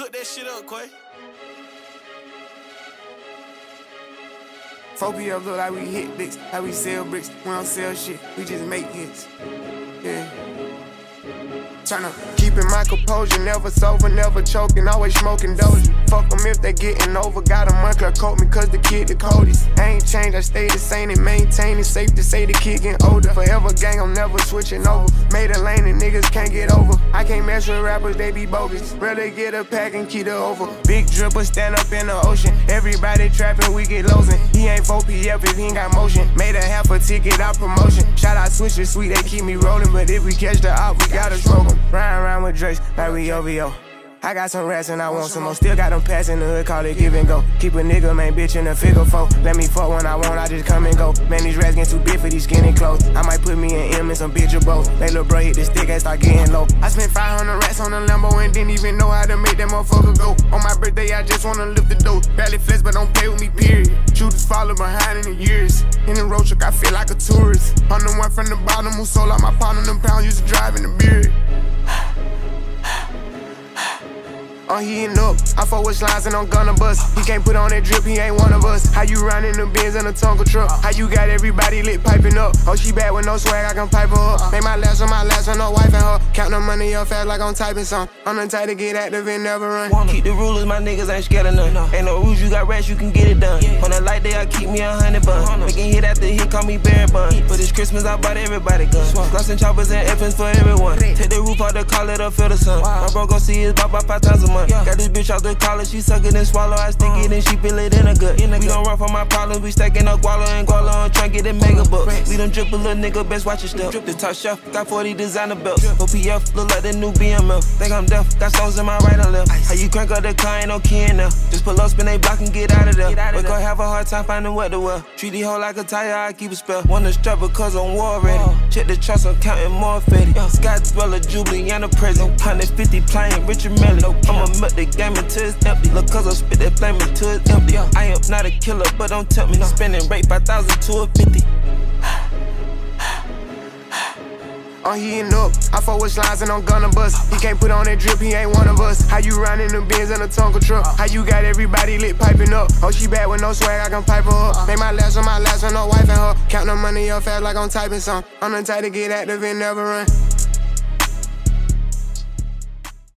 Cook that shit up, Quay. 4PF look like we hit bricks, how we sell bricks. We don't sell shit, we just make hits. Yeah. Turn up. Keeping my composure, never sober, never choking, always smoking doja. Fuck them if they getting over. Got a month, coat me cause the kid the coldest. I ain't changed, I stay the same and maintain it. Safe to say the kid getting older. Forever gang, I'm never switching over. Made a lane and niggas can't get over. I can't mess with rappers, they be bogus. Rather get a pack and keep it over. Big dripper stand up in the ocean. Everybody trapping, we get losing. He ain't 4PF if he ain't got motion. Made a half a ticket out promotion. Shout out Switcher Sweet, they keep me rolling. But if we catch the op, we gotta smoke him. Ride around with Drakes like we OVO. I got some rats and I want some more. Still got them pass in the hood, call it give and go. Keep a nigga, man, bitch in a figure four. Let me fuck when I want, I just come and go. Man, these rats getting too big for these skinny clothes. I might put me an M in some bitch or both. Let little bro hit the stick and start getting low. I spent 500 rats on a Lambo and didn't even know how to make that motherfucker go. On my birthday, I just wanna lift the dough. Barely flex, but don't play with me, period. Shooters follow behind in the years. In the road truck, I feel like a tourist. I'm the one from the bottom who sold out my partner, them pounds I'm heating up. I fuck with slides and I'm gonna bust. He can't put on that drip, he ain't one of us. How you riding the Benz in a Tonka truck? How you got everybody lit piping up? Oh, she bad with no swag, I can pipe her up. Make my last on my last on no wife and her. Count the money up fast like I'm typing some. I'm the type to get active and never run. Keep the rulers, my niggas ain't scared of none. Ain't no rules, you got rats, you can get it done. On a light day, I keep me a hundred bun. Making hit after hit, call me Barry Bun. But this Christmas, I bought everybody guns. Gloss and choppers and effins for everyone. Take off the call it up, feel the sun. My bro gon' see his bop about five times a month. Got this bitch out the collar, she suck it and swallow. I stick it and she feel it in a gut. We don't run from my problems, we stacking up guala and guala on try get it mega bucks. We don't drip a little nigga, best watch your step. The top shelf, got 40 designer belts. OPF, look like the new BMF. Think I'm deaf, got stones in my right and left. How you crank up the car, ain't no key in there. Just pull up, spin they block and get out of there. We gon' have a hard time finding what to wear. Treat the hoe like a tire, I keep a spell. Wanna strap because I'm war ready. Check the trust, I'm counting more fetty. Scott a Jubilee, and a present. 150 playing Richard Mille. I'ma melt the game until it's empty. Look, cause I spit that flame until it's empty. I am not a killer, but don't tempt me. Spending rate 5,000 to a 50. I'm heating up. I fuck with slides and I'm gonna bust. He can't put on that drip, he ain't one of us. How you riding the Benz in a Tonka truck? How you got everybody lit piping up? Oh, she bad with no swag, I can pipe her up. Make my last on my last on no wife and her. Count the money up fast like I'm typing some. I'm the type to get active and never run.